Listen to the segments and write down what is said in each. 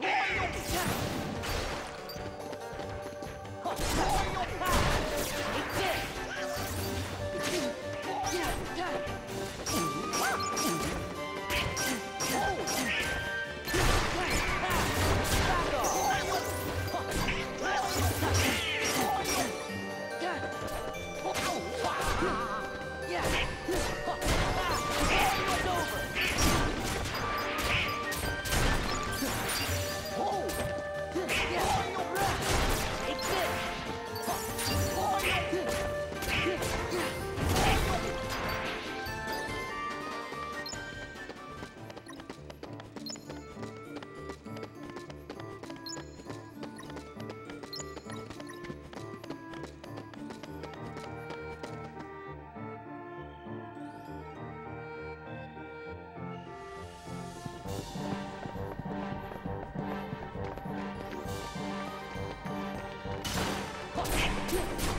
Yeah. Yeah.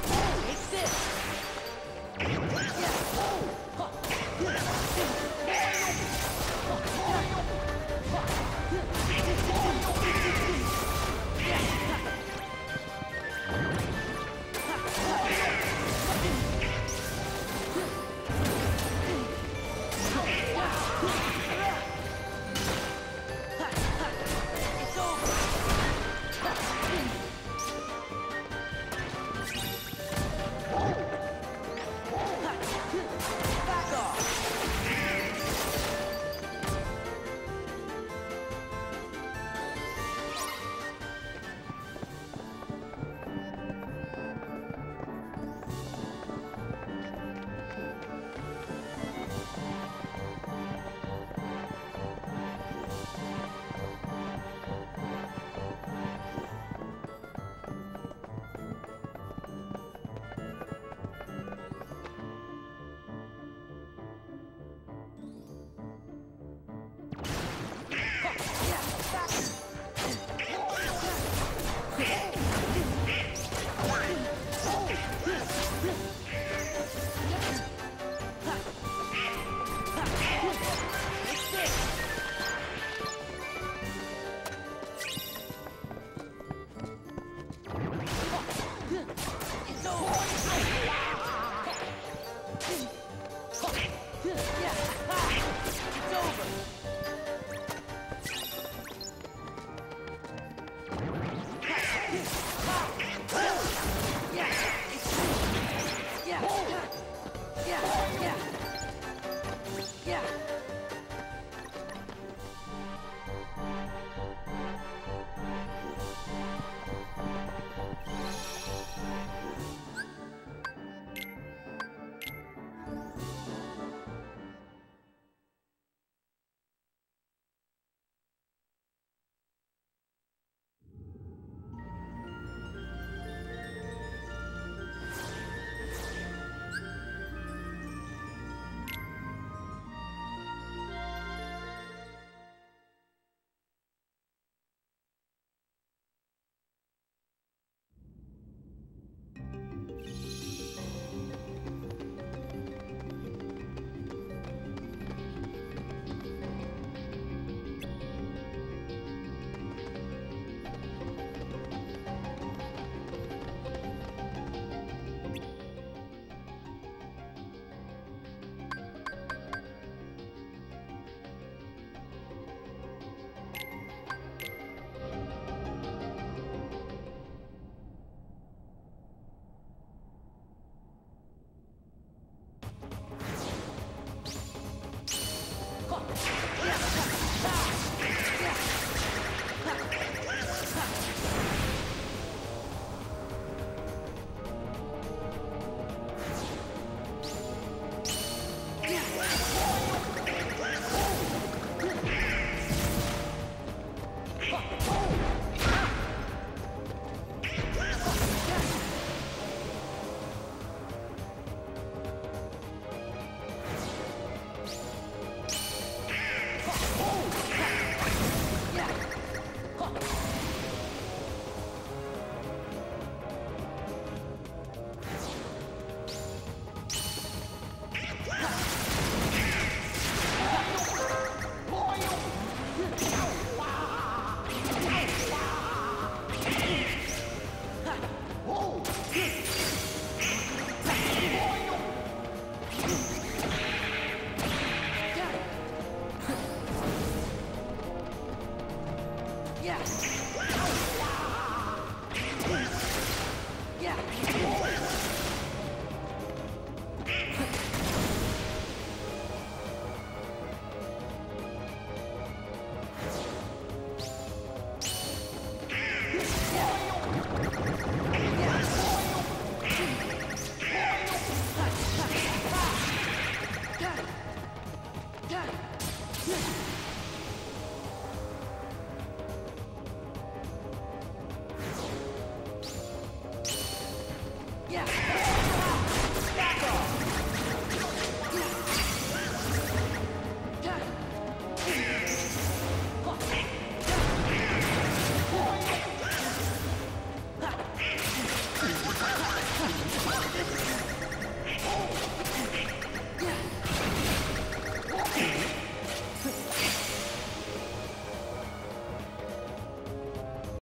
Yeah, yeah. Huh. Yeah.